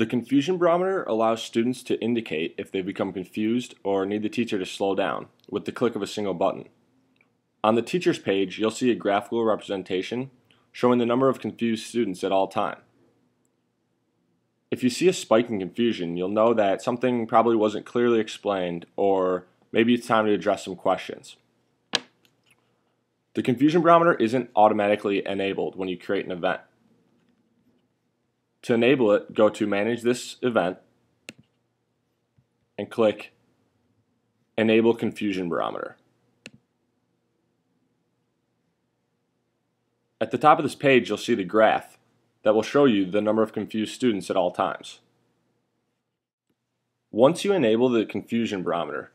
The confusion barometer allows students to indicate if they become confused or need the teacher to slow down with the click of a single button. On the teacher's page, you'll see a graphical representation showing the number of confused students at all time. If you see a spike in confusion, you'll know that something probably wasn't clearly explained or maybe it's time to address some questions. The confusion barometer isn't automatically enabled when you create an event. To enable it, go to Manage this event and click Enable Confusion Barometer. At the top of this page, you'll see the graph that will show you the number of confused students at all times. Once you enable the confusion barometer,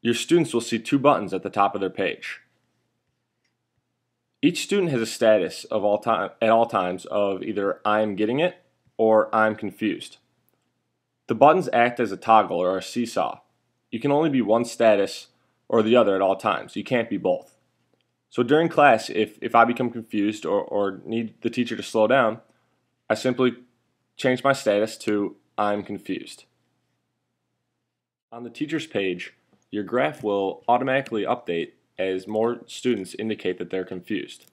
your students will see two buttons at the top of their page. Each student has a status of all time, at all times of either I'm getting it or I'm confused. The buttons act as a toggle or a seesaw. You can only be one status or the other at all times. You can't be both. So during class, if, if I become confused or, or need the teacher to slow down, I simply change my status to I'm confused. On the teacher's page, your graph will automatically update as more students indicate that they're confused.